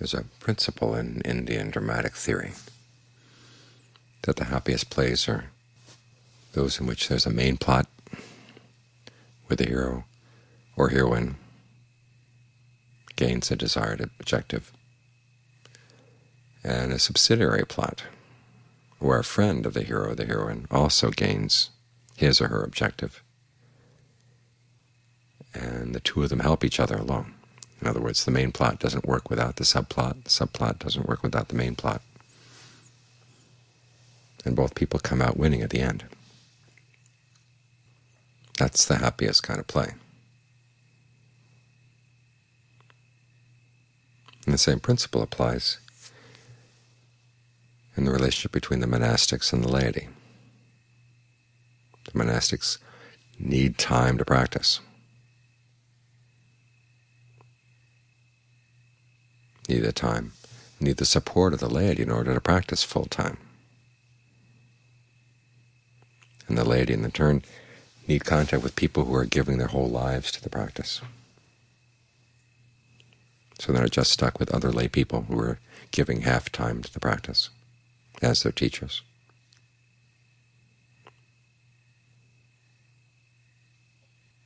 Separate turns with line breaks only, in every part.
There's a principle in Indian dramatic theory that the happiest plays are those in which there's a main plot where the hero or heroine gains a desired objective, and a subsidiary plot where a friend of the hero or the heroine also gains his or her objective, and the two of them help each other along. In other words, the main plot doesn't work without the subplot, the subplot doesn't work without the main plot, and both people come out winning at the end. That's the happiest kind of play. And the same principle applies in the relationship between the monastics and the laity. The monastics need time to practice. Need the time, need the support of the laity in order to practice full time. And the laity, in turn, need contact with people who are giving their whole lives to the practice. So they're not just stuck with other lay people who are giving half time to the practice as their teachers.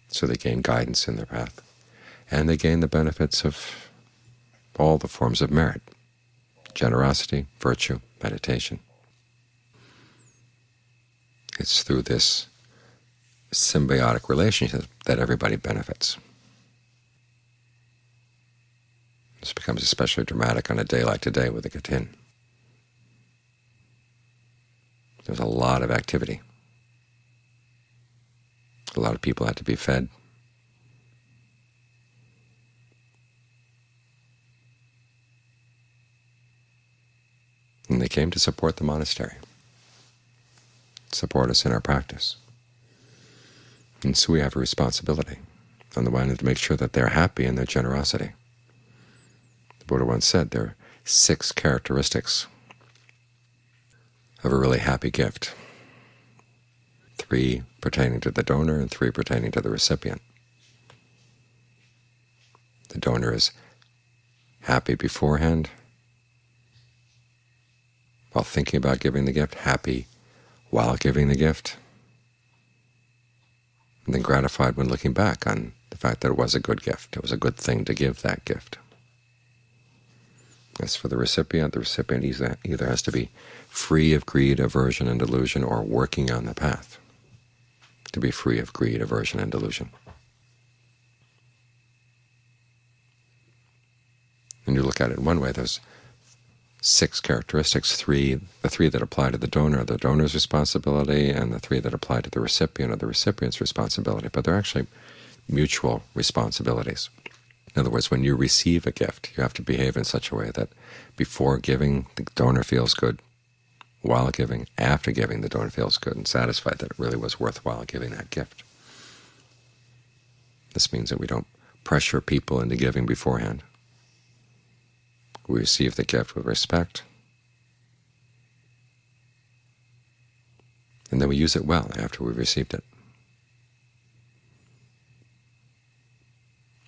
So they gain guidance in their path, and they gain the benefits of all the forms of merit, generosity, virtue, meditation. It's through this symbiotic relationship that everybody benefits. This becomes especially dramatic on a day like today with the Katin. There's a lot of activity. A lot of people had to be fed. And they came to support the monastery, support us in our practice. And so we have a responsibility, on the one hand, to make sure that they're happy in their generosity. The Buddha once said there are six characteristics of a really happy gift, three pertaining to the donor and three pertaining to the recipient. The donor is happy beforehand, while thinking about giving the gift, happy while giving the gift, and then gratified when looking back on the fact that it was a good gift. It was a good thing to give that gift. As for the recipient, the recipient either has to be free of greed, aversion, and delusion, or working on the path to be free of greed, aversion, and delusion. And you look at it one way, there's six characteristics, three, the three that apply to the donor are the donor's responsibility, and the three that apply to the recipient are the recipient's responsibility, but they're actually mutual responsibilities. In other words, when you receive a gift, you have to behave in such a way that before giving, the donor feels good, while giving, after giving, the donor feels good and satisfied that it really was worthwhile giving that gift. This means that we don't pressure people into giving beforehand. We receive the gift with respect, and then we use it well after we've received it.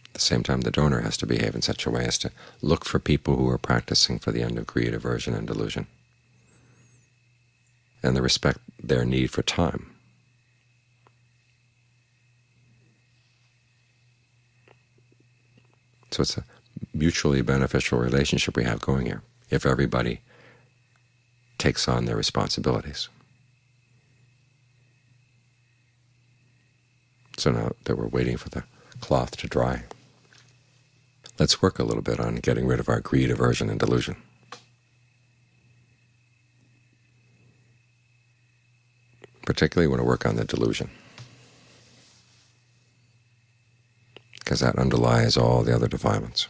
At the same time, the donor has to behave in such a way as to look for people who are practicing for the end of greed, aversion, and delusion, and the respect their need for time. So it's a mutually beneficial relationship we have going here if everybody takes on their responsibilities. So now that we're waiting for the cloth to dry, let's work a little bit on getting rid of our greed, aversion, and delusion. Particularly want to work on the delusion, because that underlies all the other defilements.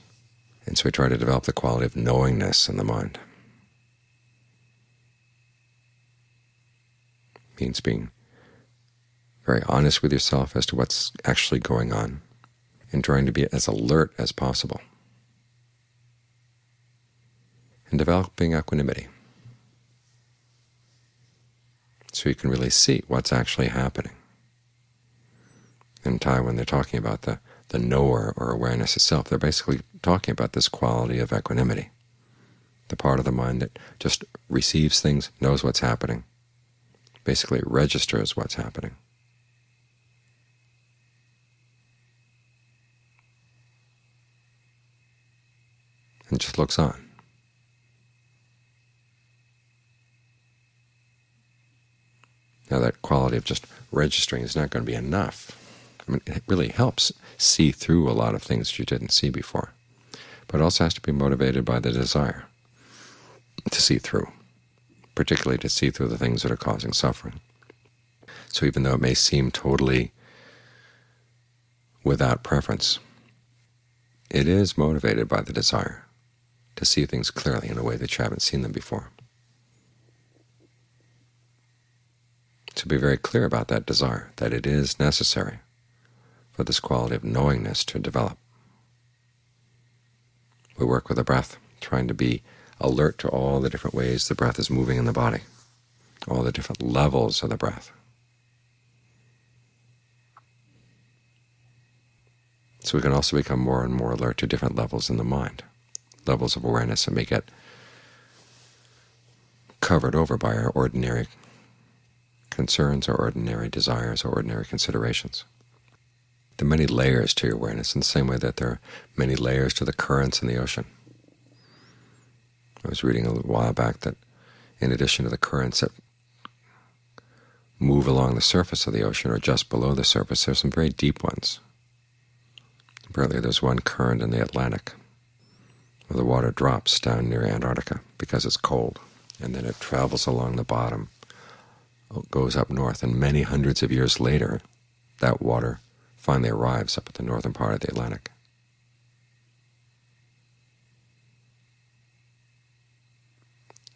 And so we try to develop the quality of knowingness in the mind. It means being very honest with yourself as to what's actually going on and trying to be as alert as possible and developing equanimity so you can really see what's actually happening. In Thai, when they're talking about the the knower or awareness itself. They're basically talking about this quality of equanimity, the part of the mind that just receives things, knows what's happening, basically registers what's happening. and just looks on. Now that quality of just registering is not going to be enough. I mean, it really helps see through a lot of things you didn't see before. But it also has to be motivated by the desire to see through, particularly to see through the things that are causing suffering. So even though it may seem totally without preference, it is motivated by the desire to see things clearly in a way that you haven't seen them before. To be very clear about that desire, that it is necessary for this quality of knowingness to develop. We work with the breath, trying to be alert to all the different ways the breath is moving in the body, all the different levels of the breath. So we can also become more and more alert to different levels in the mind levels of awareness that may get covered over by our ordinary concerns or ordinary desires or ordinary considerations. There are many layers to your awareness in the same way that there are many layers to the currents in the ocean. I was reading a little while back that in addition to the currents that move along the surface of the ocean or just below the surface, there are some very deep ones. Apparently there's one current in the Atlantic where the water drops down near Antarctica because it's cold, and then it travels along the bottom, goes up north, and many hundreds of years later that water finally arrives up at the northern part of the Atlantic.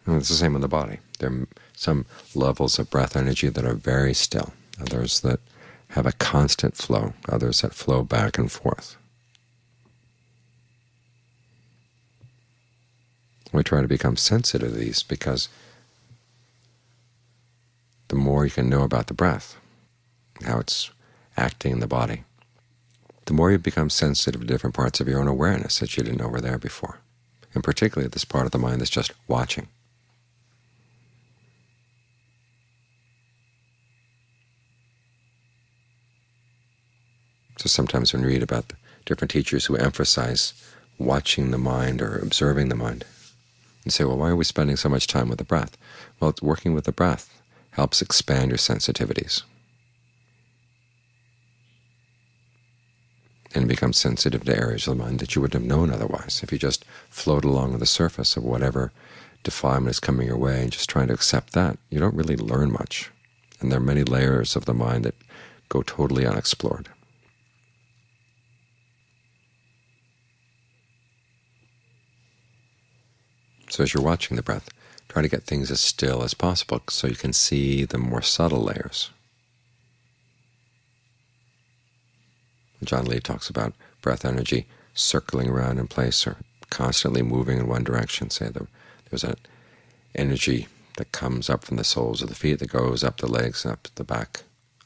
And it's the same in the body. There are some levels of breath energy that are very still, others that have a constant flow, others that flow back and forth. We try to become sensitive to these because the more you can know about the breath, how it's acting in the body, the more you become sensitive to different parts of your own awareness that you didn't know were there before, and particularly this part of the mind that's just watching. So sometimes when we read about different teachers who emphasize watching the mind or observing the mind, and say, well, why are we spending so much time with the breath? Well, it's working with the breath helps expand your sensitivities and become sensitive to areas of the mind that you wouldn't have known otherwise. If you just float along on the surface of whatever defilement is coming your way and just trying to accept that, you don't really learn much. And there are many layers of the mind that go totally unexplored. So as you're watching the breath, try to get things as still as possible so you can see the more subtle layers. Ajaan Lee talks about breath energy circling around in place or constantly moving in one direction. Say there's an energy that comes up from the soles of the feet that goes up the legs, up the back,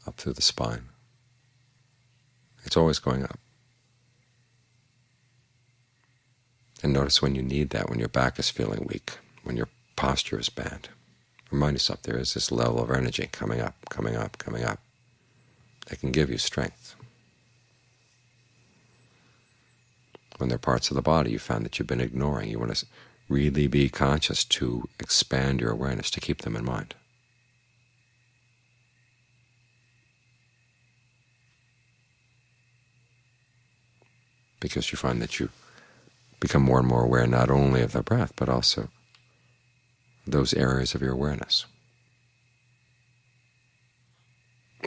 up through the spine. It's always going up. And notice when you need that, when your back is feeling weak, when your posture is bad. Remind yourself there is this level of energy coming up, coming up, coming up that can give you strength. When there are parts of the body you found that you've been ignoring, you want to really be conscious to expand your awareness, to keep them in mind. Because you find that you become more and more aware not only of the breath, but also those areas of your awareness.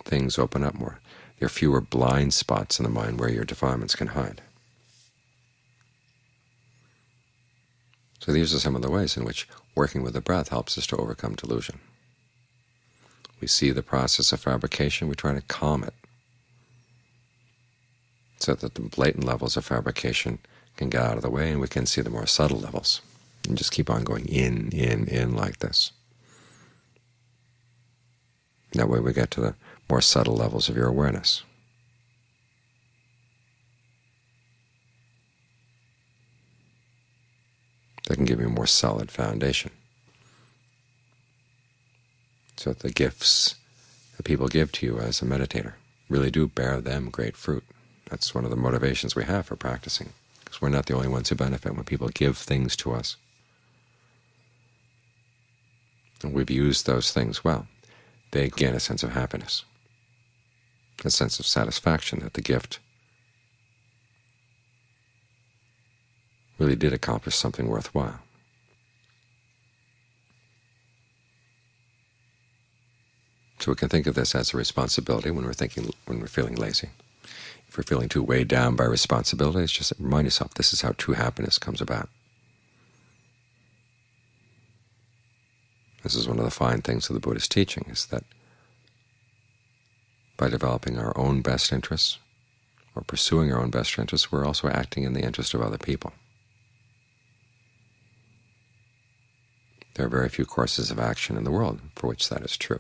Things open up more. There are fewer blind spots in the mind where your defilements can hide. So these are some of the ways in which working with the breath helps us to overcome delusion. We see the process of fabrication, we try to calm it, so that the blatant levels of fabrication can get out of the way and we can see the more subtle levels and just keep on going in, in, in like this. That way we get to the more subtle levels of your awareness. They can give you a more solid foundation. So that the gifts that people give to you as a meditator really do bear them great fruit. That's one of the motivations we have for practicing, because we're not the only ones who benefit when people give things to us. And we've used those things well. They gain a sense of happiness, a sense of satisfaction that the gift really did accomplish something worthwhile. So we can think of this as a responsibility when we're thinking, when we're feeling lazy. If we're feeling too weighed down by responsibilities, just remind yourself this is how true happiness comes about. This is one of the fine things of the Buddhist teaching, is that by developing our own best interests, or pursuing our own best interests, we're also acting in the interest of other people. There are very few courses of action in the world for which that is true.